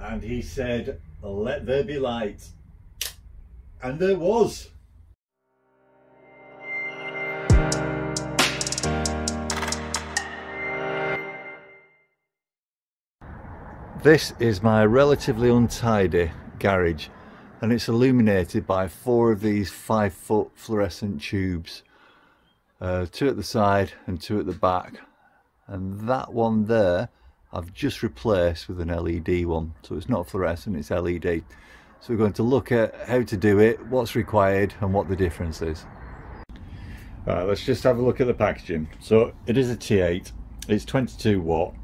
and he said, let there be light. And there was. This is my relatively untidy garage and it's illuminated by four of these five foot fluorescent tubes. Uh, two at the side and two at the back and that one there I've just replaced with an LED one so it's not fluorescent it's LED so we're going to look at how to do it what's required and what the difference is. Let's just have a look at the packaging. So it is a T8 it's 22 watt.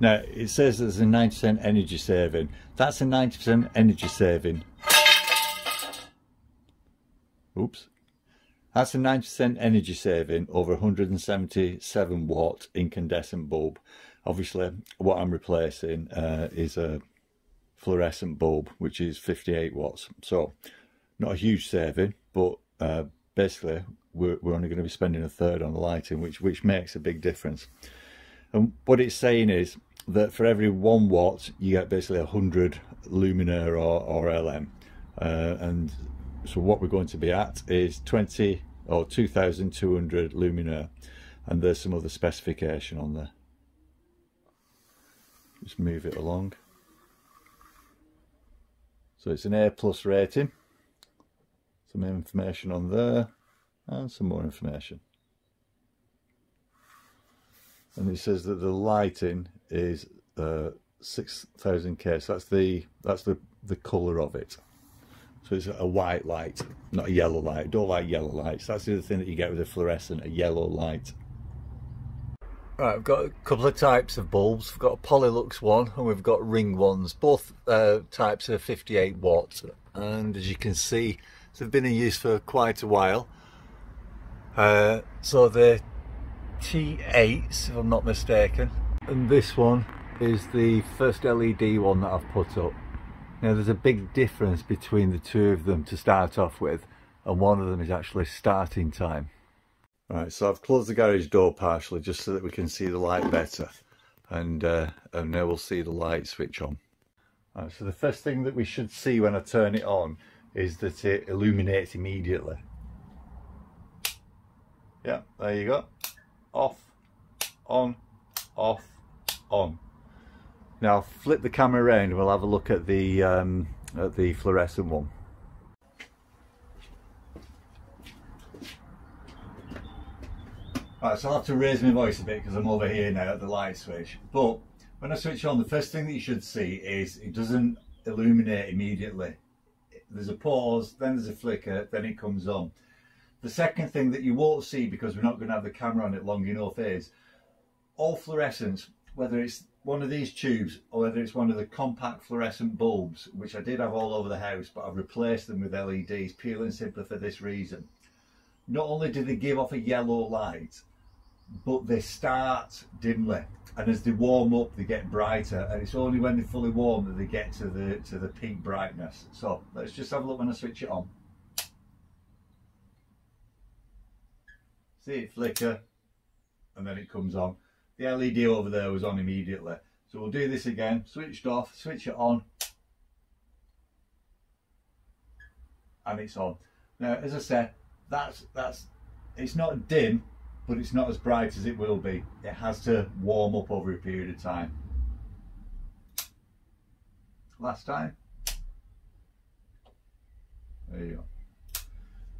Now it says there's a 90% energy saving. That's a 90% energy saving. Oops. That's a 90% energy saving over 177 watt incandescent bulb. Obviously, what I'm replacing uh, is a fluorescent bulb, which is 58 watts. So, not a huge saving, but uh, basically, we're, we're only going to be spending a third on the lighting, which, which makes a big difference. And what it's saying is that for every one watt, you get basically 100 luminaire or, or LM. Uh, and so what we're going to be at is 20 or 2200 luminaire and there's some other specification on there just move it along so it's an A plus rating some information on there and some more information and it says that the lighting is uh, 6000 K so that's the that's the the color of it so it's a white light, not a yellow light. Don't like yellow lights. That's the other thing that you get with a fluorescent, a yellow light. Right, we've got a couple of types of bulbs. We've got a Polylux one and we've got ring ones. Both uh, types are 58 watts. And as you can see, they've been in use for quite a while. Uh, so they're T8s, if I'm not mistaken. And this one is the first LED one that I've put up. Now there's a big difference between the two of them to start off with and one of them is actually starting time. Right, so I've closed the garage door partially just so that we can see the light better and, uh, and now we'll see the light switch on. Right, so the first thing that we should see when I turn it on is that it illuminates immediately. Yeah, there you go. Off, on, off, on. Now flip the camera around and we'll have a look at the um, at the fluorescent one. Right, so I'll have to raise my voice a bit because I'm over here now at the light switch. But when I switch on, the first thing that you should see is it doesn't illuminate immediately. There's a pause, then there's a flicker, then it comes on. The second thing that you won't see because we're not going to have the camera on it long enough is all fluorescence, whether it's one of these tubes or whether it's one of the compact fluorescent bulbs which I did have all over the house but I've replaced them with LEDs purely and simply for this reason not only do they give off a yellow light but they start dimly and as they warm up they get brighter and it's only when they're fully warm that they get to the to the peak brightness. So let's just have a look when I switch it on. See it flicker and then it comes on. The LED over there was on immediately. So we'll do this again, switched off, switch it on, and it's on. Now, as I said, that's, that's, it's not dim, but it's not as bright as it will be. It has to warm up over a period of time. Last time. There you go.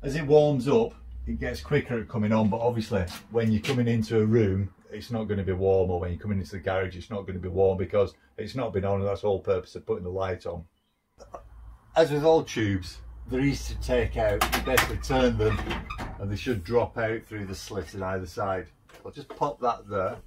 As it warms up, it gets quicker at coming on, but obviously when you're coming into a room, it's not going to be warm or when you come into the garage it's not going to be warm because it's not been on and that's the whole purpose of putting the light on. As with all tubes they're easy to take out, you basically turn them and they should drop out through the slit in either side. I'll just pop that there.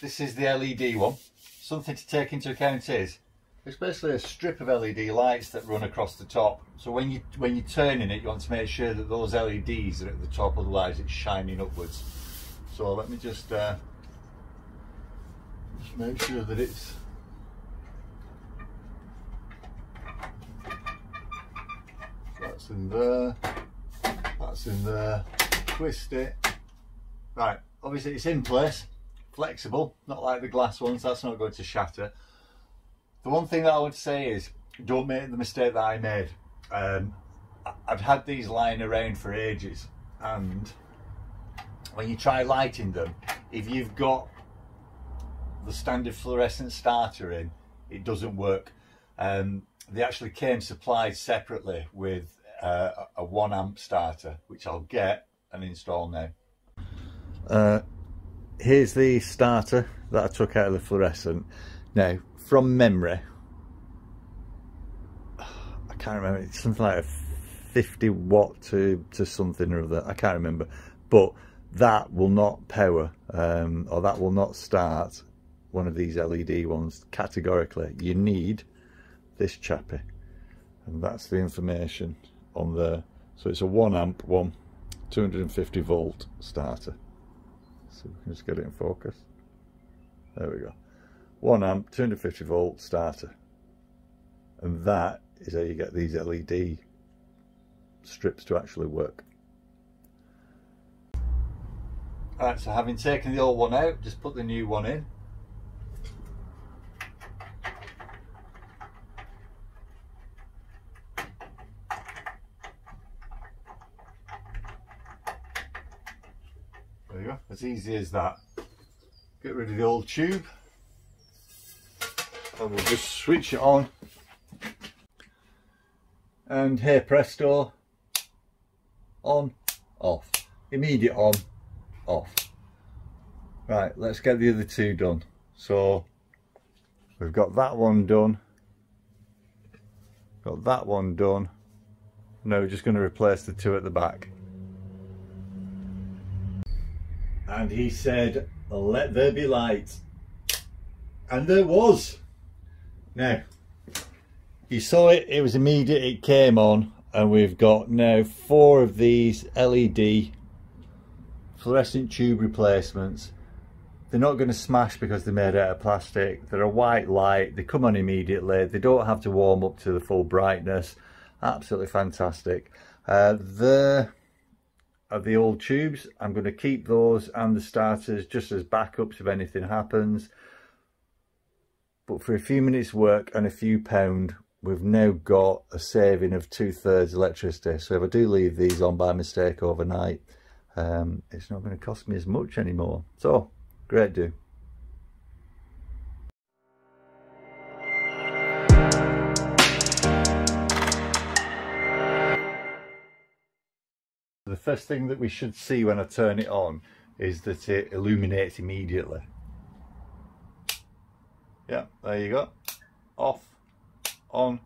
This is the LED one. Something to take into account is it's basically a strip of LED lights that run across the top. So when you when you're turning it, you want to make sure that those LEDs are at the top, otherwise it's shining upwards. So let me just, uh, just make sure that it's that's in there, that's in there, twist it. Right, obviously it's in place, flexible, not like the glass ones, that's not going to shatter the one thing that I would say is don't make the mistake that I made. Um, I've had these lying around for ages and when you try lighting them, if you've got the standard fluorescent starter in, it doesn't work. Um, they actually came supplied separately with uh, a one amp starter, which I'll get and install now. Uh, here's the starter that I took out of the fluorescent. Now, from memory, I can't remember, it's something like a 50 watt to, to something or other, I can't remember. But that will not power, um, or that will not start one of these LED ones categorically. You need this chappy. And that's the information on there. So it's a one amp one, 250 volt starter. So we can just get it in focus. There we go. One amp, 250 volt starter. And that is how you get these LED strips to actually work. Alright, so having taken the old one out, just put the new one in. As easy as that. Get rid of the old tube. And we'll just switch it on. And here presto on off. Immediate on off. Right let's get the other two done. So we've got that one done. Got that one done. Now we're just going to replace the two at the back and he said let there be light and there was now you saw it, it was immediate, it came on and we've got now four of these LED fluorescent tube replacements. They're not going to smash because they're made out of plastic. They're a white light, they come on immediately, they don't have to warm up to the full brightness. Absolutely fantastic. Uh, are the old tubes. I'm going to keep those and the starters just as backups if anything happens. But for a few minutes work and a few pound, we've now got a saving of two-thirds electricity so if I do leave these on by mistake overnight um, it's not going to cost me as much anymore so great do the first thing that we should see when I turn it on is that it illuminates immediately. Yeah there you go. Off on